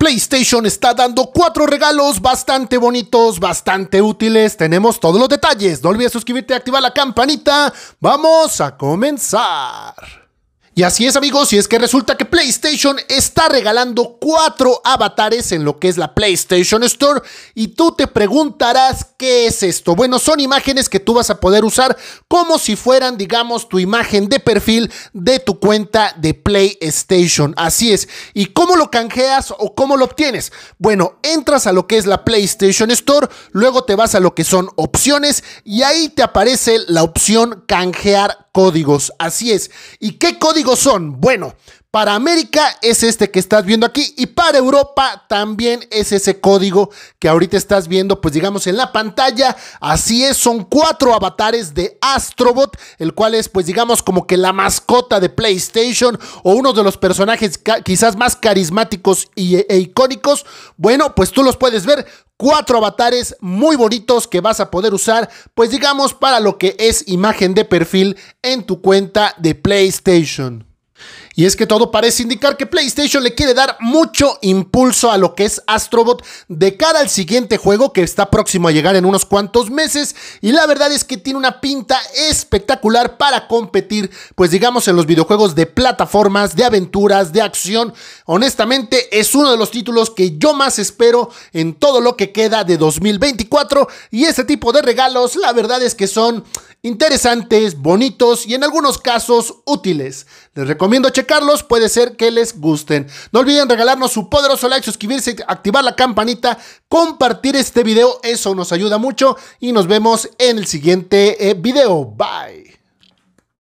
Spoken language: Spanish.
PlayStation está dando cuatro regalos bastante bonitos, bastante útiles. Tenemos todos los detalles. No olvides suscribirte y activar la campanita. Vamos a comenzar. Y así es amigos, y es que resulta que PlayStation está regalando cuatro avatares en lo que es la PlayStation Store y tú te preguntarás qué es esto. Bueno, son imágenes que tú vas a poder usar como si fueran, digamos, tu imagen de perfil de tu cuenta de PlayStation. Así es. ¿Y cómo lo canjeas o cómo lo obtienes? Bueno, entras a lo que es la PlayStation Store, luego te vas a lo que son opciones y ahí te aparece la opción canjear códigos. Así es. ¿Y qué códigos son? Bueno, para América es este que estás viendo aquí y para Europa también es ese código que ahorita estás viendo, pues digamos en la pantalla. Así es, son cuatro avatares de Astrobot, el cual es pues digamos como que la mascota de PlayStation o uno de los personajes quizás más carismáticos y, e icónicos. Bueno, pues tú los puedes ver cuatro avatares muy bonitos que vas a poder usar, pues digamos para lo que es imagen de perfil en tu cuenta de PlayStation. Y es que todo parece indicar que PlayStation le quiere dar mucho impulso a lo que es Astrobot de cara al siguiente juego que está próximo a llegar en unos cuantos meses. Y la verdad es que tiene una pinta espectacular para competir, pues digamos en los videojuegos de plataformas, de aventuras, de acción. Honestamente es uno de los títulos que yo más espero en todo lo que queda de 2024. Y ese tipo de regalos, la verdad es que son interesantes, bonitos y en algunos casos útiles. Les recomiendo checarlos, puede ser que les gusten. No olviden regalarnos su poderoso like, suscribirse, activar la campanita, compartir este video, eso nos ayuda mucho y nos vemos en el siguiente eh, video. Bye.